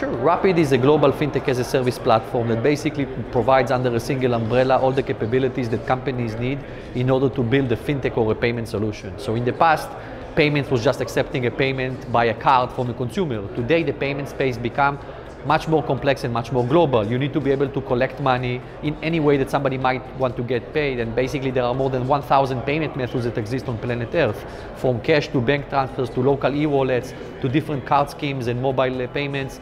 Sure. Rapyd is a global fintech as a service platform that basically provides under a single umbrella all the capabilities that companies need in order to build a fintech or a payment solution. So in the past, payments was just accepting a payment by a card from a consumer. Today, the payment space become much more complex and much more global. You need to be able to collect money in any way that somebody might want to get paid. And basically, there are more than 1,000 payment methods that exist on planet Earth, from cash to bank transfers to local e-wallets to different card schemes and mobile payments.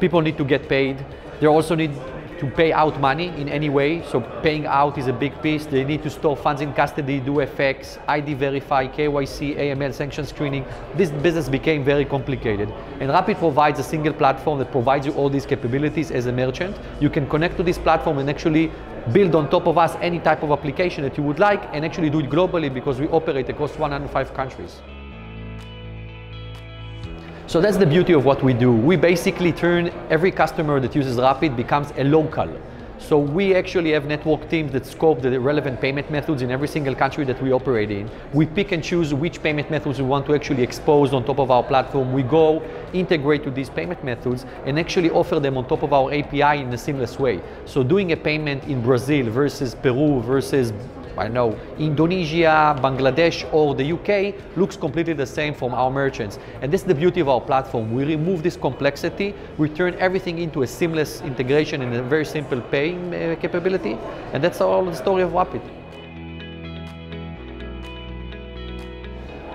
People need to get paid. They also need to pay out money in any way. So paying out is a big piece. They need to store funds in custody, do FX, ID verify, KYC, AML, sanction screening. This business became very complicated. And Rapyd provides a single platform that provides you all these capabilities as a merchant. You can connect to this platform and actually build on top of us any type of application that you would like and actually do it globally because we operate across 105 countries. So that's the beauty of what we do. We basically turn every customer that uses Rapyd becomes a local. So we actually have network teams that scope the relevant payment methods in every single country that we operate in. We pick and choose which payment methods we want to actually expose on top of our platform. We go integrate to these payment methods and actually offer them on top of our API in a seamless way. So doing a payment in Brazil versus Peru versus I know, Indonesia, Bangladesh, or the UK looks completely the same from our merchants. And this is the beauty of our platform. We remove this complexity, we turn everything into a seamless integration and a very simple paying uh, capability. And that's all the story of Rapyd.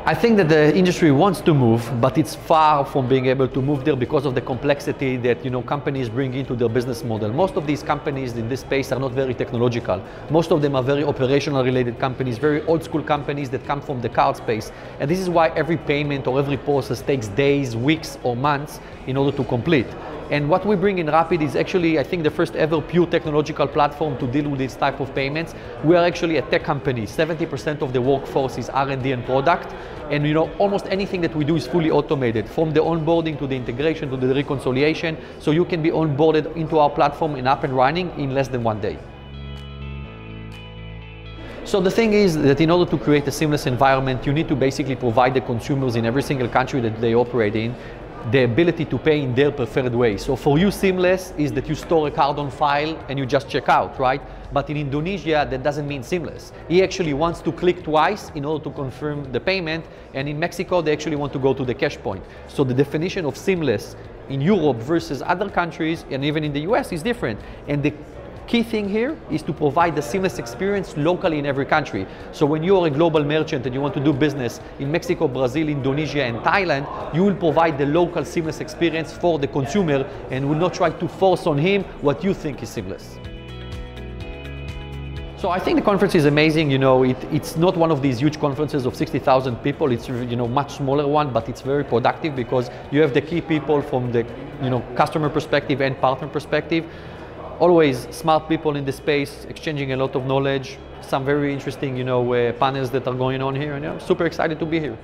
I think that the industry wants to move, but it's far from being able to move there because of the complexity that you know companies bring into their business model. Most of these companies in this space are not very technological. Most of them are very operational related companies, very old school companies that come from the card space. And this is why every payment or every process takes days, weeks or months in order to complete. And what we bring in Rapyd is actually, I think, the first ever pure technological platform to deal with this type of payments. We are actually a tech company. 70% of the workforce is R&D and product. And you know, almost anything that we do is fully automated, from the onboarding to the integration to the reconciliation. So you can be onboarded into our platform and up and running in less than one day. So the thing is that in order to create a seamless environment, you need to basically provide the consumers in every single country that they operate in the ability to pay in their preferred way. So for you, seamless is that you store a card on file and you just check out, right? But in Indonesia, that doesn't mean seamless. He actually wants to click twice in order to confirm the payment. And in Mexico, they actually want to go to the cash point. So the definition of seamless in Europe versus other countries, and even in the US, is different. And the Key thing here is to provide the seamless experience locally in every country. So when you are a global merchant and you want to do business in Mexico, Brazil, Indonesia, and Thailand, you will provide the local seamless experience for the consumer and will not try to force on him what you think is seamless. So I think the conference is amazing. You know, it, it's not one of these huge conferences of 60,000 people. It's you know much smaller one, but it's very productive because you have the key people from the you know customer perspective and partner perspective always smart people in the space exchanging a lot of knowledge some very interesting you know uh, panels that are going on here and I'm super excited to be here